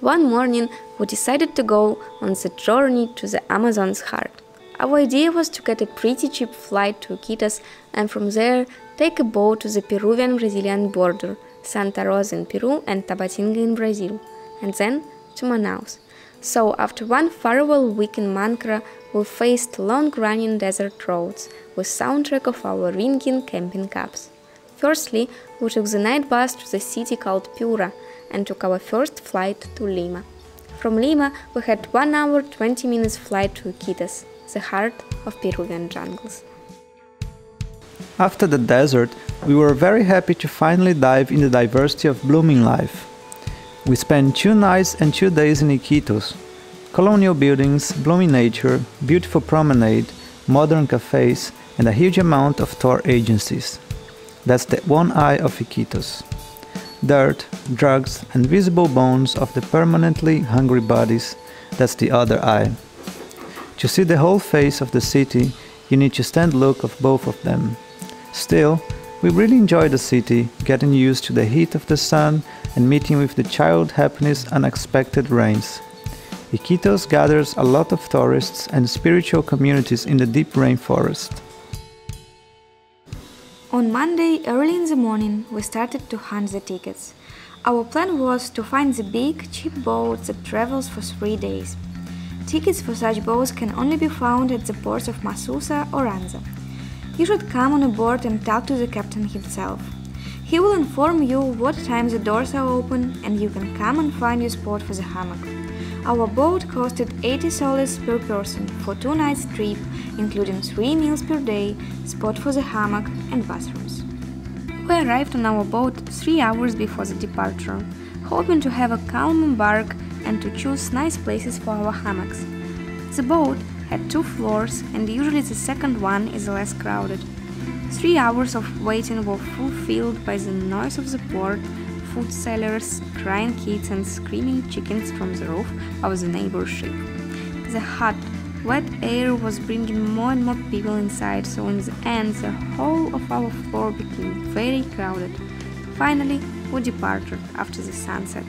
One morning, we decided to go on the journey to the Amazon's heart. Our idea was to get a pretty cheap flight to Iquitos and from there take a boat to the Peruvian Brazilian border, Santa Rosa in Peru and Tabatinga in Brazil, and then to Manaus. So, after one farewell week in Máncora, we faced long running desert roads with soundtrack of our ringing camping cabs. Firstly, we took the night bus to the city called Piura and took our first flight to Lima. From Lima, we had 1 hour 20 minutes flight to Iquitos, the heart of Peruvian jungles. After the desert, we were very happy to finally dive in the diversity of blooming life. We spent two nights and two days in Iquitos. Colonial buildings, blooming nature, beautiful promenade, modern cafes, and a huge amount of tour agencies. That's the one eye of Iquitos. Dirt, drugs, and visible bones of the permanently hungry bodies, that's the other eye. To see the whole face of the city, you need to stand look of both of them. Still, we really enjoy the city, getting used to the heat of the sun and meeting with the child happiness unexpected rains. Iquitos gathers a lot of tourists and spiritual communities in the deep rainforest. On Monday, early in the morning, we started to hunt the tickets. Our plan was to find the big, cheap boat that travels for three days. Tickets for such boats can only be found at the ports of Masusa or Anza. You should come on board and talk to the captain himself. He will inform you what time the doors are open and you can come and find your spot for the hammock. Our boat costed 80 soles per person for two nights trip, including three meals per day, spot for the hammock, and bathrooms. We arrived on our boat three hours before the departure, hoping to have a calm embark and to choose nice places for our hammocks. The boat had two floors, and usually the second one is less crowded. Three hours of waiting were fulfilled by the noise of the port, food sellers, crying kids, and screaming chickens from the roof of the neighbor ship. The hot, wet air was bringing more and more people inside, so in the end, the whole of our floor became very crowded. Finally, we departed after the sunset.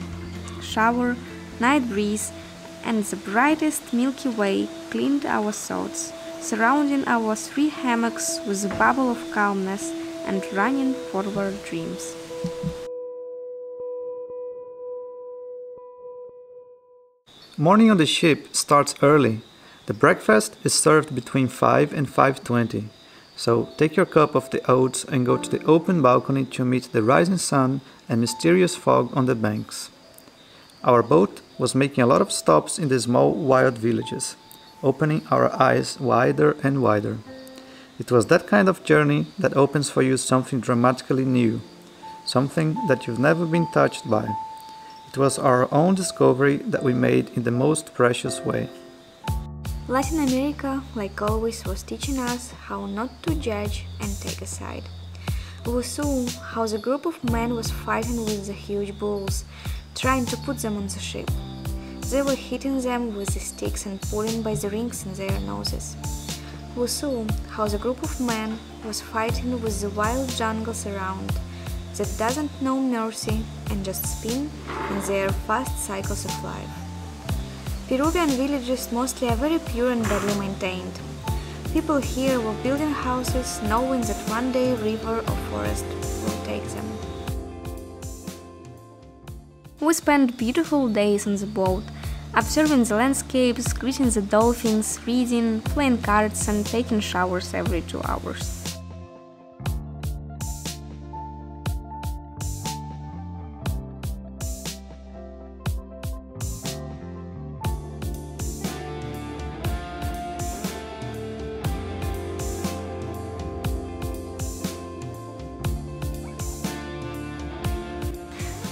Shower, night breeze, and the brightest Milky Way cleaned our thoughts, surrounding our three hammocks with a bubble of calmness and running forward dreams. Morning on the ship starts early. The breakfast is served between 5 and 5:20. So take your cup of the oats and go to the open balcony to meet the rising sun and mysterious fog on the banks. Our boat was making a lot of stops in the small wild villages, opening our eyes wider and wider. It was that kind of journey that opens for you something dramatically new, something that you've never been touched by. It was our own discovery that we made in the most precious way. Latin America, like always, was teaching us how not to judge and take a side. We saw how the group of men was fighting with the huge bulls, trying to put them on the ship. They were hitting them with the sticks and pulling by the rings in their noses. We saw how the group of men was fighting with the wild jungles around that doesn't know mercy and just spin in their fast cycles of life. Peruvian villages mostly are very pure and badly maintained. People here were building houses knowing that one day river or forest will take them. We spent beautiful days on the boat, observing the landscapes, greeting the dolphins, reading, playing cards, and taking showers every two hours.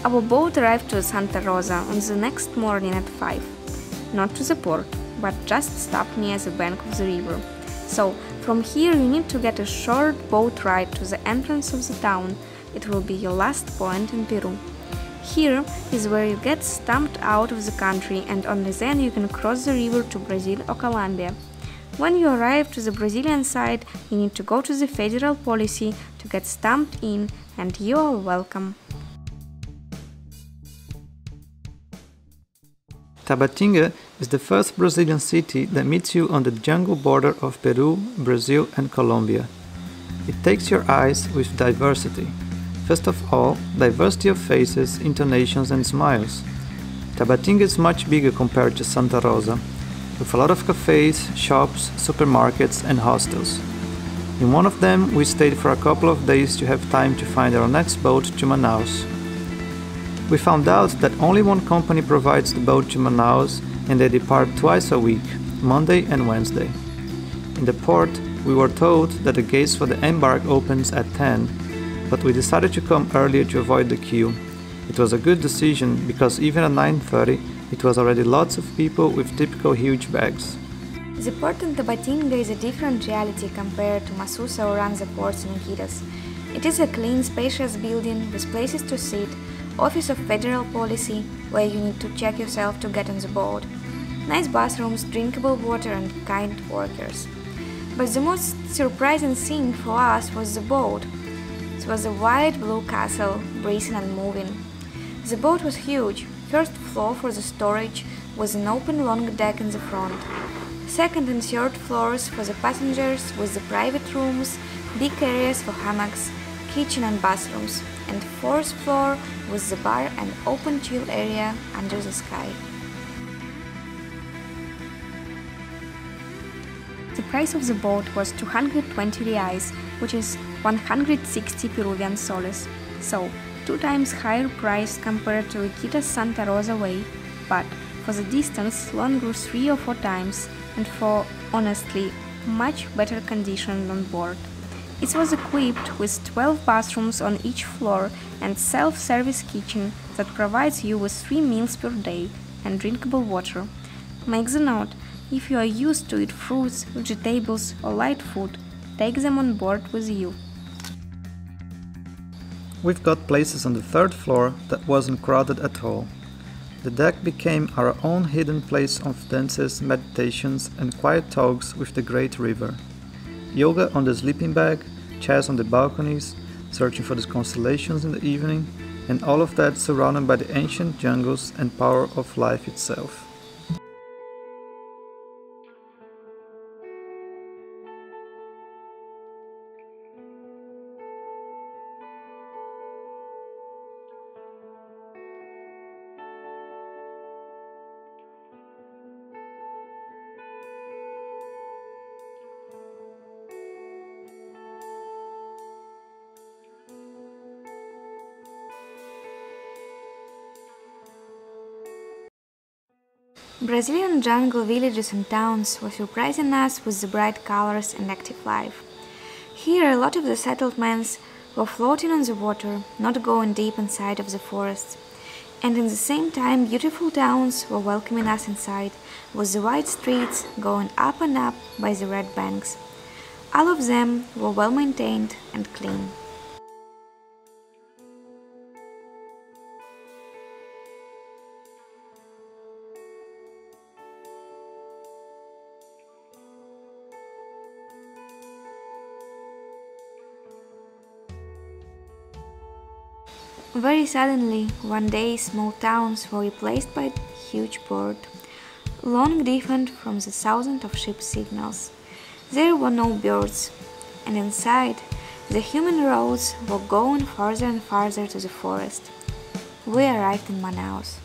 Our boat arrived to Santa Rosa on the next morning at 5. Not to the port, but just stopped near the bank of the river. So, from here you need to get a short boat ride to the entrance of the town. It will be your last point in Peru. Here is where you get stamped out of the country and only then you can cross the river to Brazil or Colombia. When you arrive to the Brazilian side, you need to go to the federal policy to get stamped in and you are welcome. Tabatinga is the first Brazilian city that meets you on the jungle border of Peru, Brazil, and Colombia. It takes your eyes with diversity. First of all, diversity of faces, intonations, and smiles. Tabatinga is much bigger compared to Santa Rosa, with a lot of cafes, shops, supermarkets, and hostels. In one of them, we stayed for a couple of days to have time to find our next boat to Manaus. We found out that only one company provides the boat to Manaus and they depart twice a week, Monday and Wednesday. In the port, we were told that the gates for the embark opens at 10, but we decided to come earlier to avoid the queue. It was a good decision because even at 9:30 it was already lots of people with typical huge bags. The port in Tabatinga is a different reality compared to Masusa or Anza ports in Iquitos. It is a clean, spacious building with places to sit, Office of Federal Policy, where you need to check yourself to get on the boat. Nice bathrooms, drinkable water, and kind workers. But the most surprising thing for us was the boat. It was a wide blue castle, bracing and moving. The boat was huge. First floor for the storage was an open long deck in the front. Second and third floors for the passengers with the private rooms, big areas for hammocks, kitchen and bathrooms, and fourth floor with the bar and open chill area under the sky. The price of the boat was 220 reais, which is 160 Peruvian soles, so two times higher price compared to Iquitos Santa Rosa way, but for the distance longer three or four times and for, honestly, much better conditions on board. It was equipped with 12 bathrooms on each floor and self-service kitchen that provides you with 3 meals per day and drinkable water. Make the note, if you are used to eat fruits, vegetables or light food, take them on board with you. We've got places on the third floor that wasn't crowded at all. The deck became our own hidden place of dances, meditations, and quiet talks with the great river yoga on the sleeping bag, chairs on the balconies, searching for the constellations in the evening, and all of that surrounded by the ancient jungles and power of life itself. Brazilian jungle villages and towns were surprising us with the bright colors and active life. Here, a lot of the settlements were floating on the water, not going deep inside of the forests. And in the same time, beautiful towns were welcoming us inside, with the wide streets going up and up by the red banks. All of them were well maintained and clean. Very suddenly, one day small towns were replaced by huge port, long different from the thousands of ship signals. There were no birds, and inside, the human roads were going farther and farther to the forest. We arrived in Manaus.